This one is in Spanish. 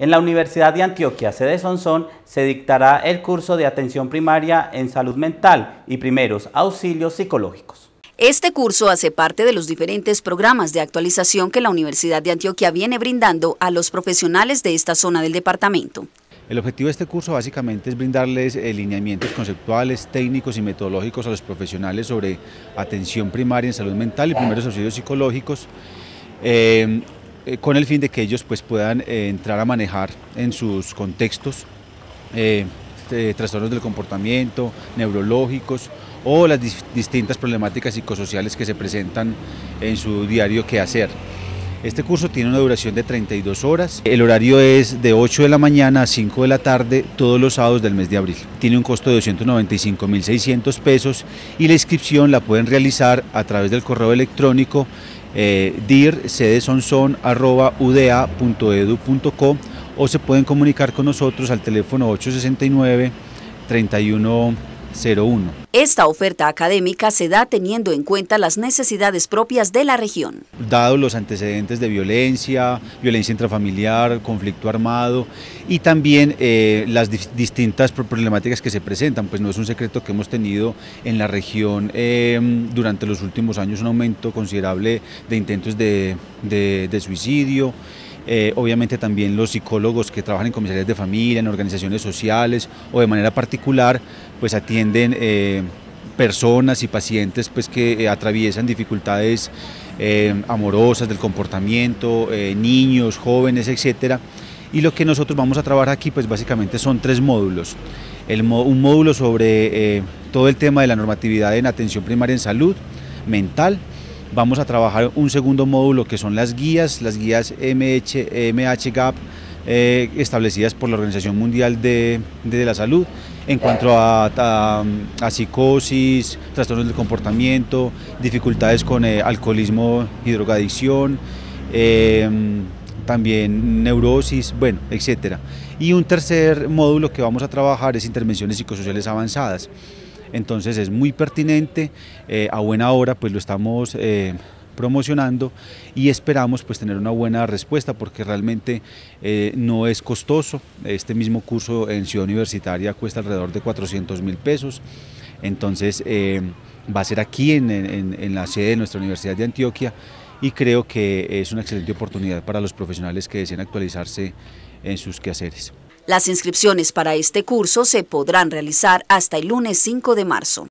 En la Universidad de Antioquia, sede Sonsón, se dictará el curso de atención primaria en salud mental y primeros auxilios psicológicos. Este curso hace parte de los diferentes programas de actualización que la Universidad de Antioquia viene brindando a los profesionales de esta zona del departamento. El objetivo de este curso básicamente es brindarles eh, lineamientos conceptuales, técnicos y metodológicos a los profesionales sobre atención primaria en salud mental y primeros auxilios psicológicos. Eh, eh, con el fin de que ellos pues, puedan eh, entrar a manejar en sus contextos eh, trastornos del comportamiento, neurológicos o las distintas problemáticas psicosociales que se presentan en su diario quehacer. Este curso tiene una duración de 32 horas. El horario es de 8 de la mañana a 5 de la tarde todos los sábados del mes de abril. Tiene un costo de 295.600 pesos y la inscripción la pueden realizar a través del correo electrónico eh, dir.udea.edu.co o se pueden comunicar con nosotros al teléfono 869 31 esta oferta académica se da teniendo en cuenta las necesidades propias de la región. Dado los antecedentes de violencia, violencia intrafamiliar, conflicto armado y también eh, las distintas problemáticas que se presentan, pues no es un secreto que hemos tenido en la región em, durante los últimos años un aumento considerable de intentos de suicidio, eh, obviamente también los psicólogos que trabajan en comisarías de familia, en organizaciones sociales o de manera particular, pues atienden eh, personas y pacientes pues, que eh, atraviesan dificultades amorosas del comportamiento, niños, jóvenes, etcétera. Y lo que nosotros vamos a trabajar aquí pues básicamente son tres módulos. un módulo sobre todo el tema de la normatividad en atención primaria en salud mental, Vamos a trabajar un segundo módulo que son las guías, las guías MH, MHGAP eh, establecidas por la Organización Mundial de, la Salud en cuanto a, psicosis, trastornos del comportamiento, dificultades con eh, alcoholismo y drogadicción, em, también neurosis, bueno, etcétera. Y un tercer módulo que vamos a trabajar es intervenciones psicosociales avanzadas entonces es muy pertinente, eh, a buena hora pues lo estamos eh, promocionando y esperamos pues tener una buena respuesta porque realmente eh, no es costoso, este mismo curso en Ciudad Universitaria cuesta alrededor de 400 mil pesos, entonces va a ser aquí en, en la sede de nuestra Universidad de Antioquia y creo que es una excelente oportunidad para los profesionales que deseen actualizarse en sus quehaceres. Las inscripciones para este curso se podrán realizar hasta el lunes 5 de marzo.